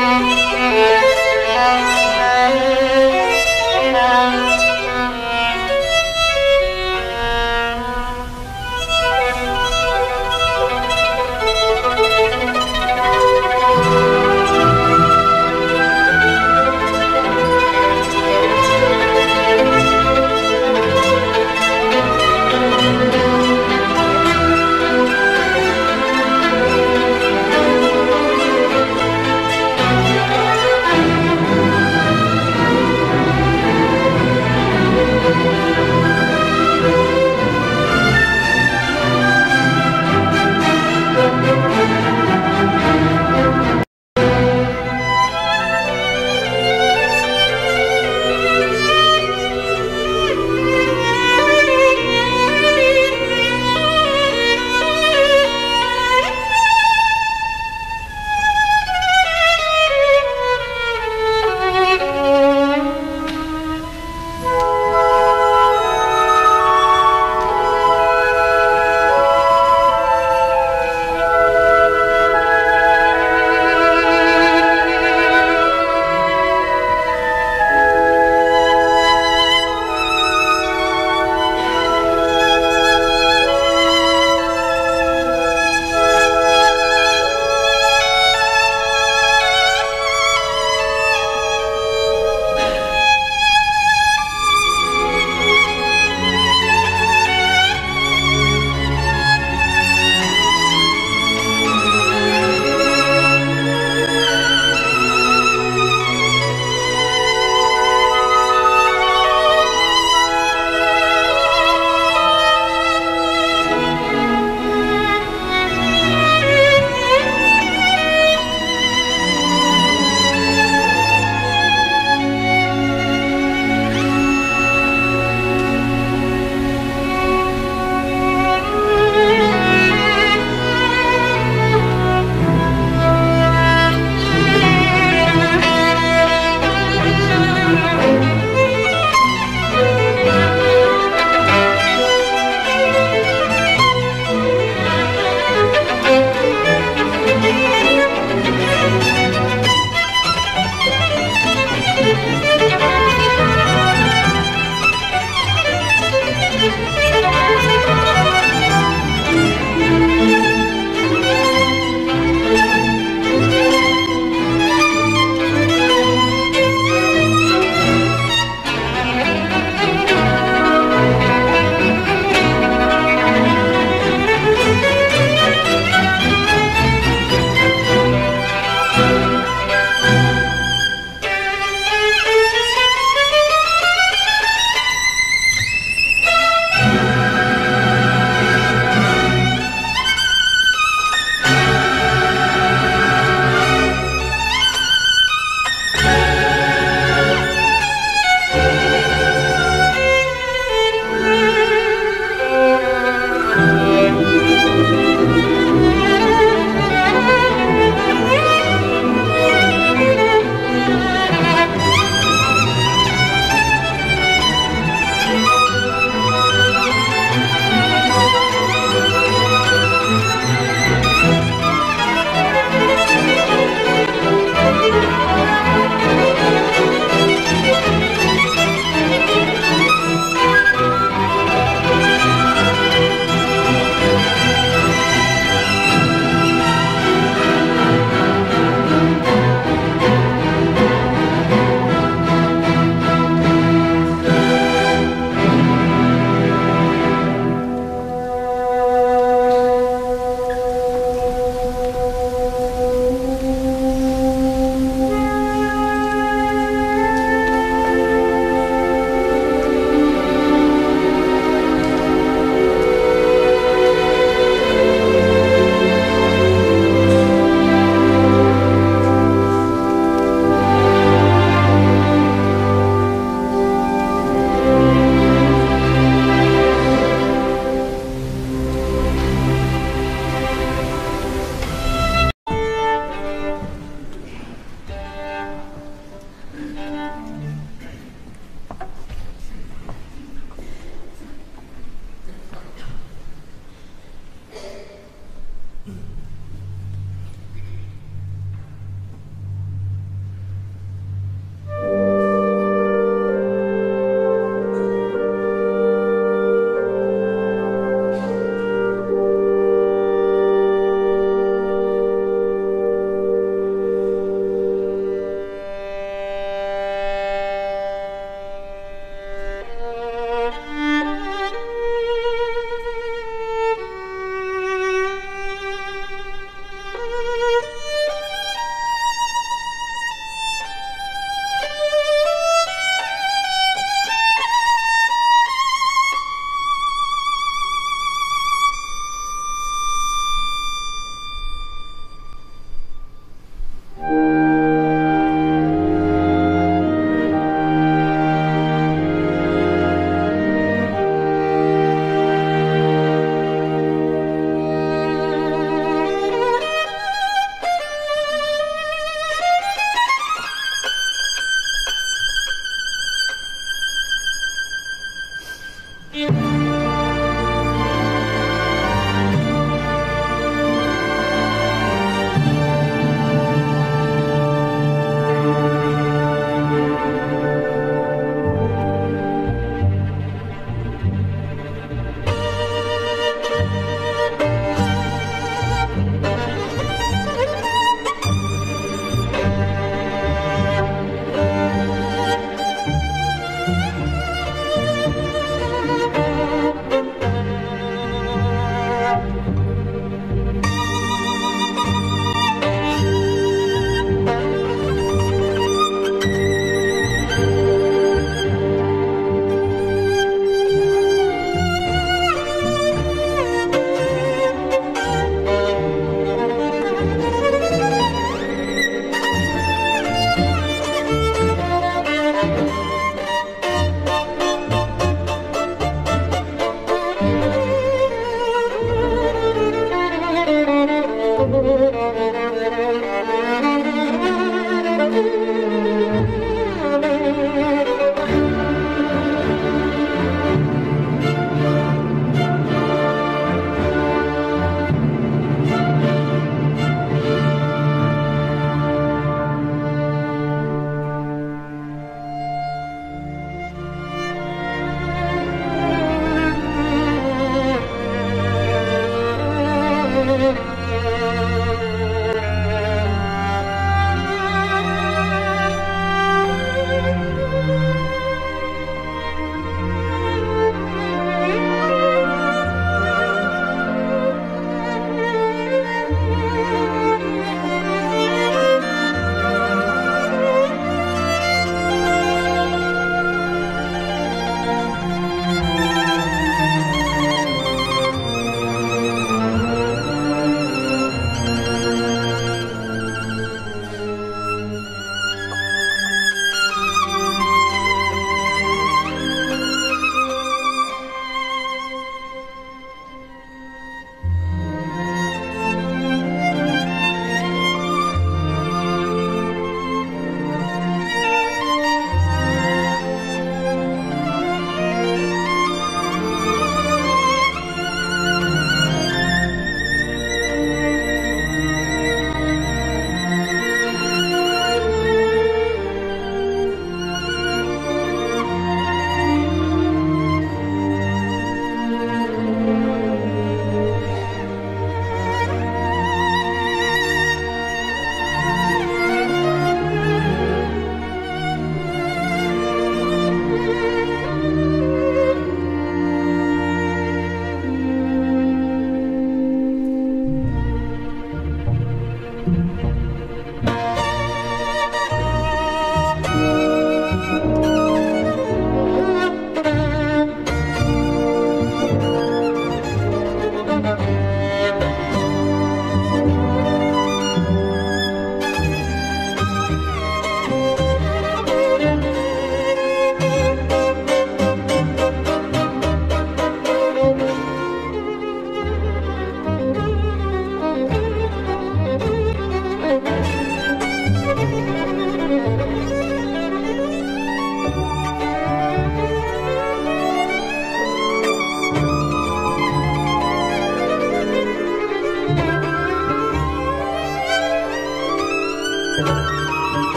Música